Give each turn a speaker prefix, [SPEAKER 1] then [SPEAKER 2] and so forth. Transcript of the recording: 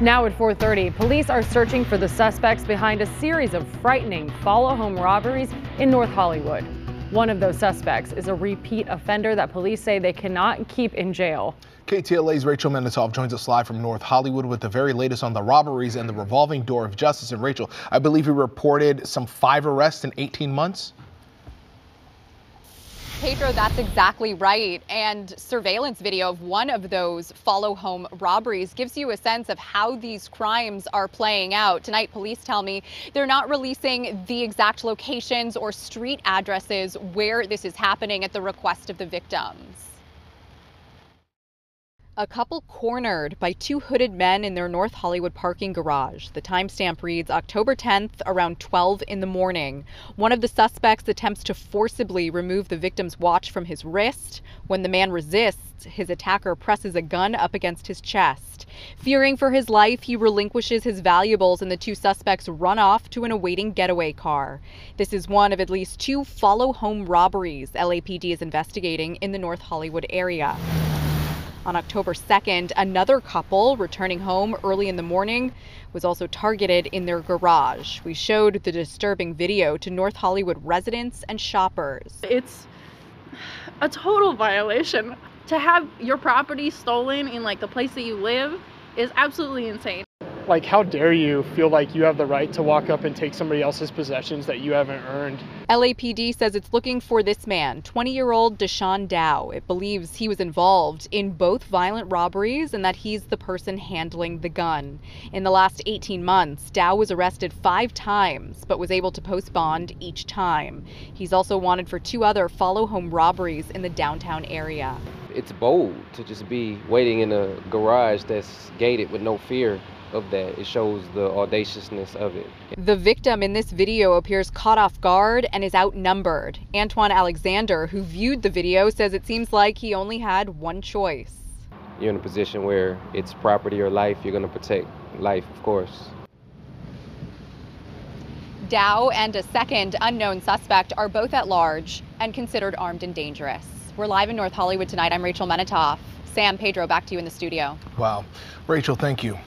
[SPEAKER 1] Now at 4:30, police are searching for the suspects behind a series of frightening follow home robberies in North Hollywood. One of those suspects is a repeat offender that police say they cannot keep in jail.
[SPEAKER 2] KTLA's Rachel Menitoff joins us live from North Hollywood with the very latest on the robberies and the revolving door of justice. And Rachel, I believe you reported some five arrests in 18 months.
[SPEAKER 3] Pedro, that's exactly right. And surveillance video of one of those follow home robberies gives you a sense of how these crimes are playing out. Tonight, police tell me they're not releasing the exact locations or street addresses where this is happening at the request of the victims. A couple cornered by two hooded men in their North Hollywood parking garage. The timestamp reads October 10th, around 12 in the morning. One of the suspects attempts to forcibly remove the victim's watch from his wrist. When the man resists, his attacker presses a gun up against his chest. Fearing for his life, he relinquishes his valuables and the two suspects run off to an awaiting getaway car. This is one of at least two follow home robberies LAPD is investigating in the North Hollywood area. On October 2nd, another couple returning home early in the morning was also targeted in their garage. We showed the disturbing video to North Hollywood residents and shoppers.
[SPEAKER 4] It's a total violation. To have your property stolen in like the place that you live is absolutely insane.
[SPEAKER 5] Like, how dare you feel like you have the right to walk up and take somebody else's possessions that you haven't earned?
[SPEAKER 3] LAPD says it's looking for this man, 20 year old Deshaun Dow. It believes he was involved in both violent robberies and that he's the person handling the gun. In the last 18 months, Dow was arrested five times, but was able to post bond each time. He's also wanted for two other follow home robberies in the downtown area.
[SPEAKER 6] It's bold to just be waiting in a garage that's gated with no fear of that. It shows the audaciousness of it.
[SPEAKER 3] The victim in this video appears caught off guard and is outnumbered. Antoine Alexander, who viewed the video, says it seems like he only had one choice.
[SPEAKER 6] You're in a position where it's property or life. You're going to protect life, of course.
[SPEAKER 3] Dow and a second unknown suspect are both at large and considered armed and dangerous. We're live in North Hollywood tonight. I'm Rachel Menitoff. Sam, Pedro, back to you in the studio.
[SPEAKER 2] Wow. Rachel, thank you.